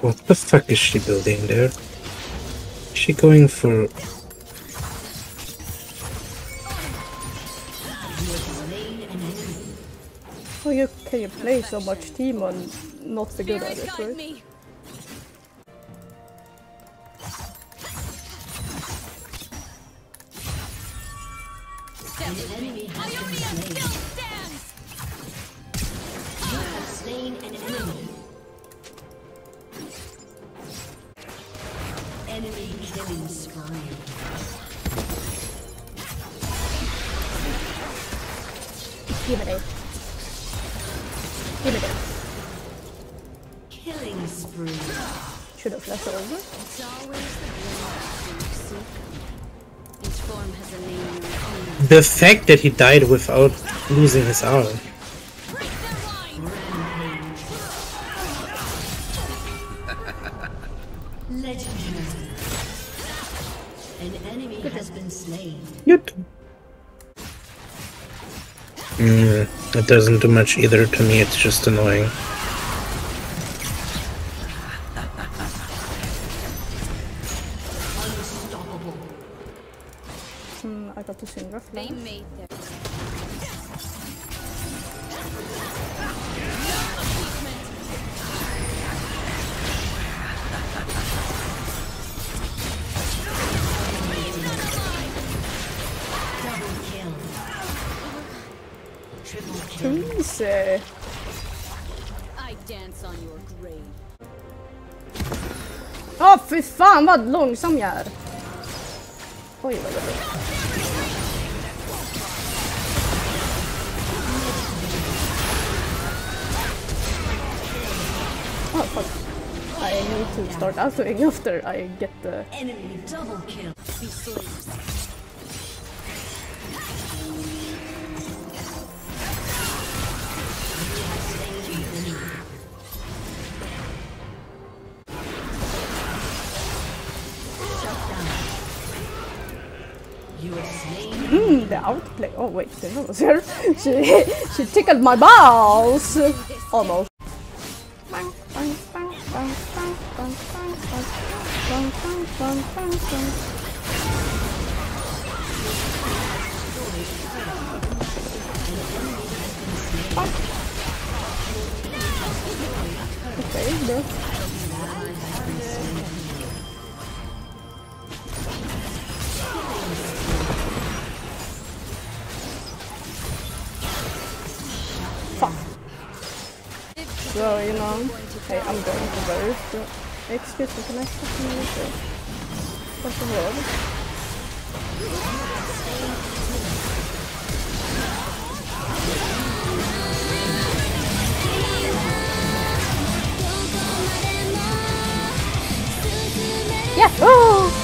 What the fuck is she building there? Is she going for... How you can you play so much team and not be good at it, Guide right? me. Ionia still stands. slain an killing spree. Give it a. Give it a. Killing spree. Should have flashed over. It's always the blade you seek. Each form has a name and an owner. The fact that he died without losing his arm. Break. Legendary. An enemy has been slain. Yep. Mm, it doesn't do much either to me, it's just annoying. Unstoppable. Hmm, I got the Syndra They Grave. Åh fy fan vad långsam jag är! Oj vad jobbigt. Oh fuck. I need to start autoing after I get the... Enemy double kill. Hmm. the outplay. Oh wait, was she she tickled my balls. Almost. Okay. Fuck. So, you know, hey, I'm going to burst. So, excuse me, can I you with this? The word? Yeah! Oh!